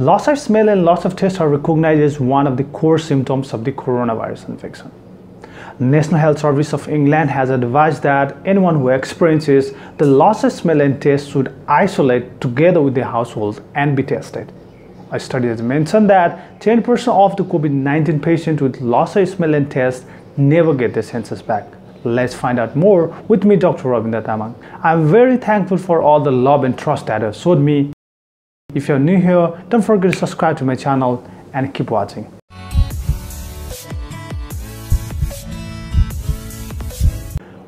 Loss of smell and loss of taste are recognized as one of the core symptoms of the coronavirus infection. National Health Service of England has advised that anyone who experiences the loss of smell and taste should isolate together with their household and be tested. A study has mentioned that 10% of the COVID-19 patients with loss of smell and taste never get their senses back. Let's find out more with me, Dr. Rabindra Tamang. I'm very thankful for all the love and trust that have showed me if you're new here, don't forget to subscribe to my channel and keep watching.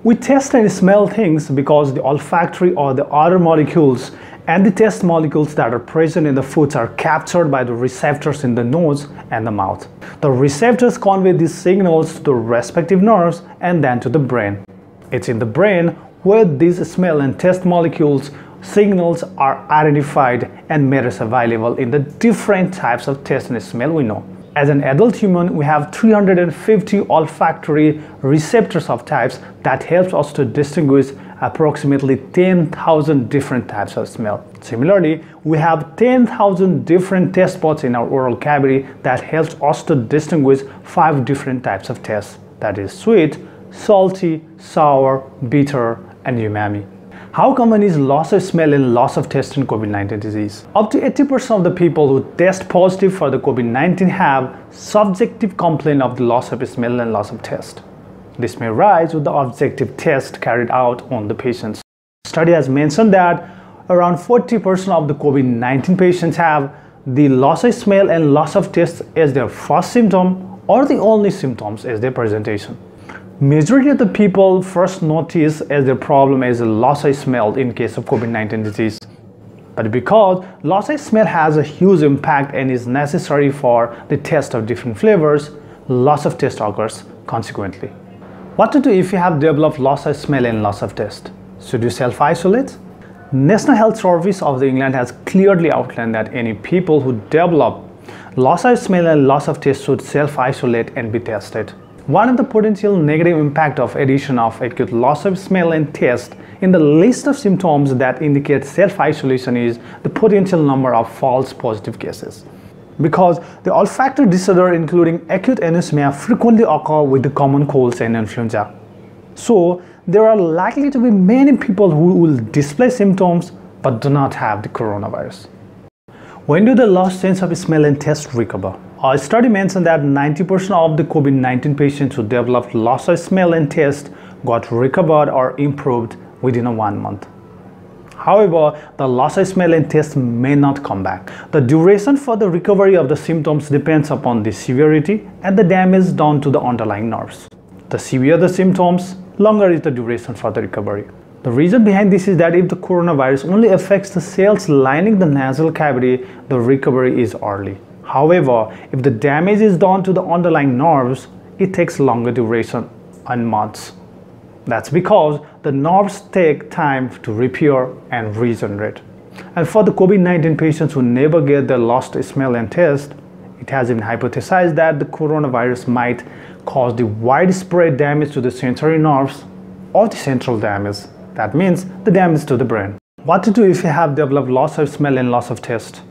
We test and smell things because the olfactory or the odor molecules and the taste molecules that are present in the foods are captured by the receptors in the nose and the mouth. The receptors convey these signals to the respective nerves and then to the brain. It's in the brain where these smell and taste molecules signals are identified and made available in the different types of taste and smell we know. As an adult human, we have 350 olfactory receptors of types that helps us to distinguish approximately 10,000 different types of smell. Similarly, we have 10,000 different taste buds in our oral cavity that helps us to distinguish five different types of taste, that is sweet, salty, sour, bitter, and umami. How common is loss of smell and loss of taste in COVID-19 disease? Up to 80% of the people who test positive for the COVID-19 have subjective complaint of the loss of smell and loss of taste. This may rise with the objective test carried out on the patients. Study has mentioned that around 40% of the COVID-19 patients have the loss of smell and loss of taste as their first symptom or the only symptoms as their presentation. Majority of the people first notice as their problem is loss of smell in case of COVID-19 disease. But because loss of smell has a huge impact and is necessary for the test of different flavors, loss of taste occurs consequently. What to do if you have developed loss of smell and loss of taste? Should you self-isolate? National Health Service of the England has clearly outlined that any people who develop loss of smell and loss of taste should self-isolate and be tested. One of the potential negative impact of addition of acute loss of smell and taste in the list of symptoms that indicate self-isolation is the potential number of false positive cases. Because the olfactory disorder including acute anosmia frequently occur with the common colds and influenza. So there are likely to be many people who will display symptoms but do not have the coronavirus. When do the lost sense of smell and taste recover? Uh, a study mentioned that 90% of the COVID-19 patients who developed loss of smell and taste got recovered or improved within a one month. However, the loss of smell and taste may not come back. The duration for the recovery of the symptoms depends upon the severity and the damage done to the underlying nerves. The severe the symptoms, longer is the duration for the recovery. The reason behind this is that if the coronavirus only affects the cells lining the nasal cavity, the recovery is early. However, if the damage is done to the underlying nerves, it takes longer duration and months. That's because the nerves take time to repair and regenerate. And for the COVID-19 patients who never get their lost smell and taste, it has been hypothesized that the coronavirus might cause the widespread damage to the sensory nerves or the central damage. That means the damage to the brain. What to do if you have developed loss of smell and loss of taste?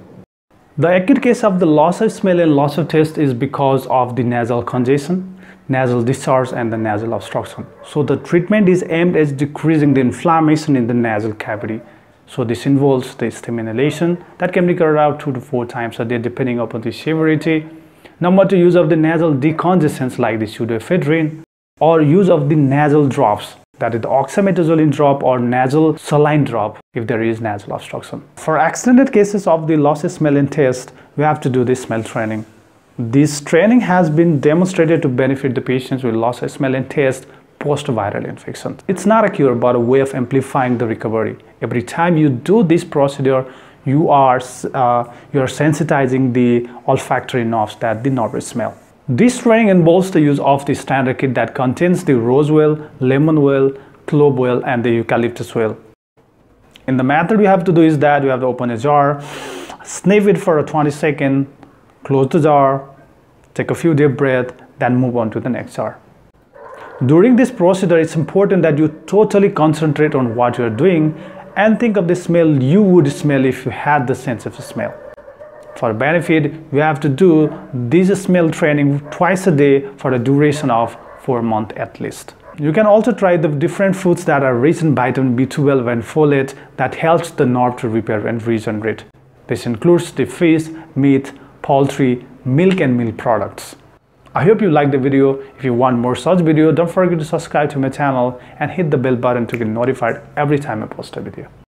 The acute case of the loss of smell and loss of taste is because of the nasal congestion, nasal discharge and the nasal obstruction. So the treatment is aimed at decreasing the inflammation in the nasal cavity. So this involves the stem inhalation that can be carried out two to four times a day depending upon the severity. Number two, use of the nasal decongestants like the pseudoephedrine or use of the nasal drops that is the oxymetazoline drop or nasal saline drop if there is nasal obstruction. For extended cases of the loss of smell and taste, we have to do this smell training. This training has been demonstrated to benefit the patients with loss of smell and taste post-viral infection. It's not a cure but a way of amplifying the recovery. Every time you do this procedure, you are, uh, you are sensitizing the olfactory nerves that the nervous smell. This training involves the use of the standard kit that contains the rose oil, lemon oil, clove oil and the eucalyptus oil. In the method we have to do is that we have to open a jar, sniff it for a 20 second, close the jar, take a few deep breaths, then move on to the next jar. During this procedure, it's important that you totally concentrate on what you're doing and think of the smell you would smell if you had the sense of smell. For benefit, you have to do this smell training twice a day for a duration of 4 months at least. You can also try the different foods that are rich in vitamin B12 and folate that helps the nerve to repair and regenerate. This includes the fish, meat, poultry, milk and milk products. I hope you liked the video. If you want more such video, don't forget to subscribe to my channel and hit the bell button to get notified every time I post a video.